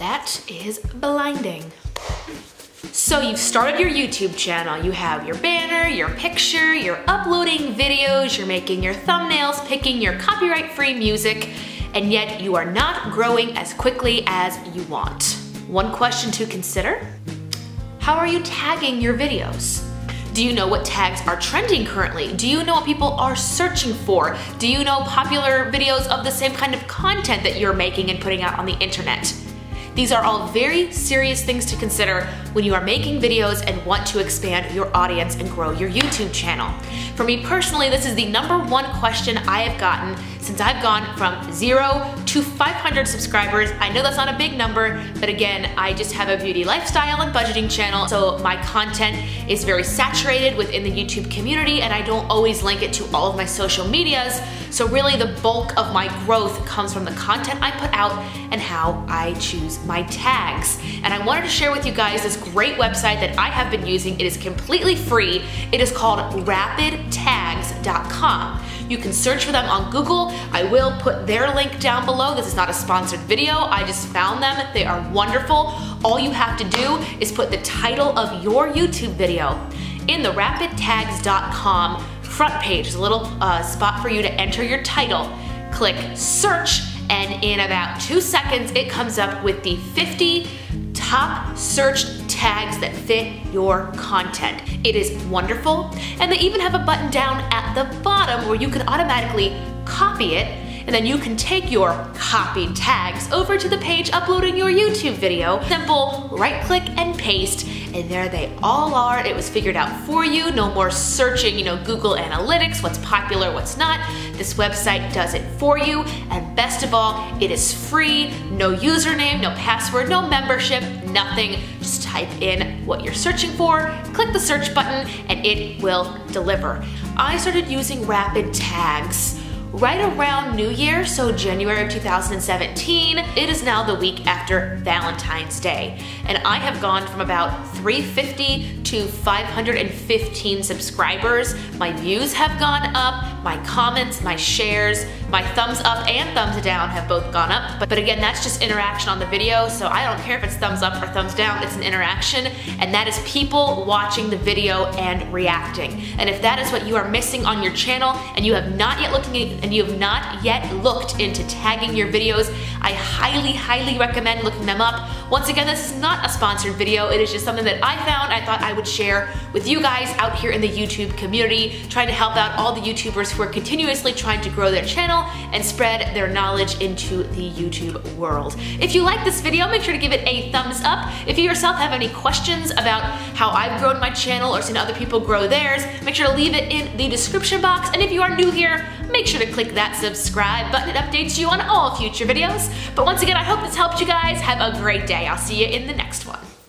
That is blinding. So you've started your YouTube channel, you have your banner, your picture, you're uploading videos, you're making your thumbnails, picking your copyright-free music, and yet you are not growing as quickly as you want. One question to consider, how are you tagging your videos? Do you know what tags are trending currently? Do you know what people are searching for? Do you know popular videos of the same kind of content that you're making and putting out on the internet? These are all very serious things to consider when you are making videos and want to expand your audience and grow your YouTube channel. For me personally, this is the number one question I have gotten since I've gone from zero to 500 subscribers. I know that's not a big number, but again, I just have a beauty lifestyle and budgeting channel, so my content is very saturated within the YouTube community and I don't always link it to all of my social medias. So really the bulk of my growth comes from the content I put out and how I choose my tags. And I wanted to share with you guys this great website that I have been using. It is completely free. It is called rapidtags.com. You can search for them on Google. I will put their link down below. This is not a sponsored video. I just found them. They are wonderful. All you have to do is put the title of your YouTube video in the rapidtags.com front page. There's a little uh, spot for you to enter your title. Click search and in about two seconds it comes up with the 50 top searched tags that fit your content. It is wonderful and they even have a button down at the bottom where you can automatically copy it and then you can take your copied tags over to the page uploading your YouTube video. Simple, right click and paste, and there they all are. It was figured out for you. No more searching, you know, Google Analytics, what's popular, what's not. This website does it for you, and best of all, it is free, no username, no password, no membership, nothing. Just type in what you're searching for, click the search button, and it will deliver. I started using Rapid Tags right around New Year, so January of 2017. It is now the week after Valentine's Day, and I have gone from about 350 to 515 subscribers. My views have gone up, my comments, my shares, my thumbs up and thumbs down have both gone up. But, but again, that's just interaction on the video, so I don't care if it's thumbs up or thumbs down, it's an interaction, and that is people watching the video and reacting. And if that is what you are missing on your channel and you have not yet looking and you have not yet looked into tagging your videos, I highly, highly recommend looking them up. Once again, this is not a sponsored video. It is just something that I found I thought I would share with you guys out here in the YouTube community, trying to help out all the YouTubers who are continuously trying to grow their channel and spread their knowledge into the YouTube world. If you like this video, make sure to give it a thumbs up. If you yourself have any questions about how I've grown my channel or seen other people grow theirs, make sure to leave it in the description box. And if you are new here, make sure to click that subscribe button. It updates you on all future videos. But once again, I hope this helped you guys. Have a great day. I'll see you in the next one.